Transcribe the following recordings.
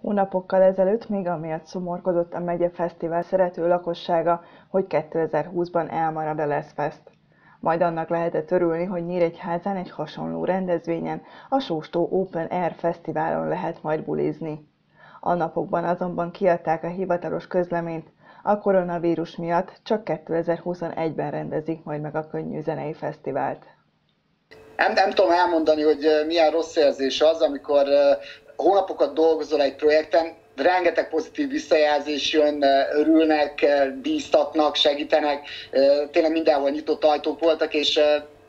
Hónapokkal ezelőtt még amiatt szomorkodott a megye fesztivál szerető lakossága, hogy 2020-ban elmarad a Lesz Fest. Majd annak lehetett örülni, hogy Nyíregyházán egy hasonló rendezvényen, a Sóstó Open Air Fesztiválon lehet majd bulizni. A napokban azonban kiadták a hivatalos közleményt, a koronavírus miatt csak 2021-ben rendezik majd meg a Könnyű Zenei Fesztivált. Nem, nem tudom elmondani, hogy milyen rossz érzés az, amikor hónapokat dolgozol egy projekten, rengeteg pozitív visszajelzés jön, örülnek, bíztatnak, segítenek, tényleg mindenhol nyitott ajtók voltak, és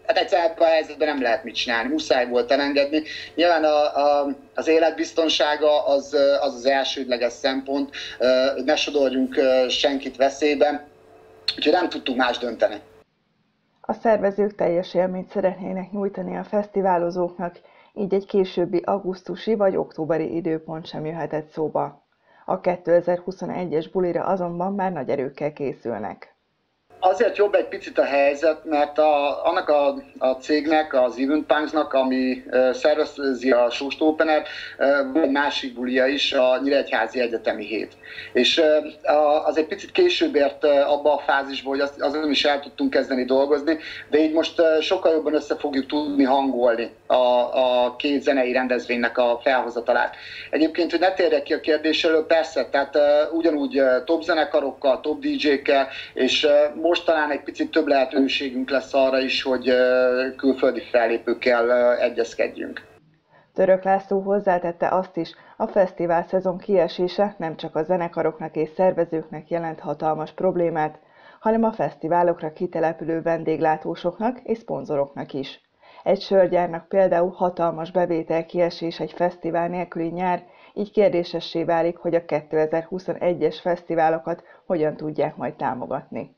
hát egyszerűen a helyzetben nem lehet mit csinálni, muszáj volt elengedni. Nyilván a, a, az életbiztonsága az, az az elsődleges szempont, hogy ne sodorjunk senkit veszélybe, úgyhogy nem tudtunk más dönteni. A szervezők teljes élményt szeretnének nyújtani a fesztiválozóknak, így egy későbbi augusztusi vagy októberi időpont sem jöhetett szóba. A 2021-es bulira azonban már nagy erőkkel készülnek azért jobb egy picit a helyzet, mert a, annak a, a cégnek, az Event Punksnak, ami uh, szervezi a Sóst Opener, uh, egy másik bulia is, a Nyíregyházi Egyetemi Hét. És uh, az egy picit később ért uh, abba a fázisba, hogy azt, azon is el tudtunk kezdeni dolgozni, de így most uh, sokkal jobban össze fogjuk tudni hangolni a, a két zenei rendezvénynek a felhozatalát. Egyébként, hogy ne térjek ki a kérdés elő, persze, tehát uh, ugyanúgy uh, top zenekarokkal, top DJ-kkel, és uh, most talán egy picit több lehetőségünk lesz arra is, hogy külföldi fellépőkkel egyezkedjünk. Török László hozzátette azt is, a fesztivál szezon kiesése nem csak a zenekaroknak és szervezőknek jelent hatalmas problémát, hanem a fesztiválokra kitelepülő vendéglátósoknak és szponzoroknak is. Egy sörgyárnak például hatalmas bevétel kiesés egy fesztivál nélküli nyár, így kérdésessé válik, hogy a 2021-es fesztiválokat hogyan tudják majd támogatni.